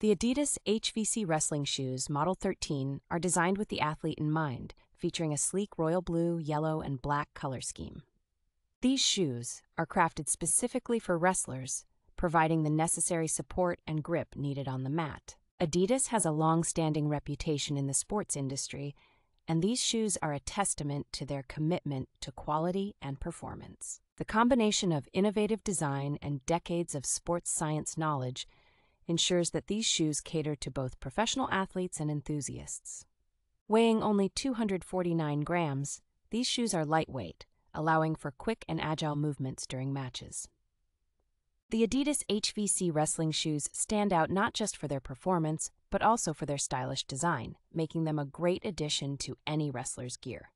The Adidas HVC wrestling shoes, Model 13, are designed with the athlete in mind, featuring a sleek royal blue, yellow, and black color scheme. These shoes are crafted specifically for wrestlers, providing the necessary support and grip needed on the mat. Adidas has a long standing reputation in the sports industry, and these shoes are a testament to their commitment to quality and performance. The combination of innovative design and decades of sports science knowledge ensures that these shoes cater to both professional athletes and enthusiasts. Weighing only 249 grams, these shoes are lightweight, allowing for quick and agile movements during matches. The Adidas HVC wrestling shoes stand out not just for their performance, but also for their stylish design, making them a great addition to any wrestler's gear.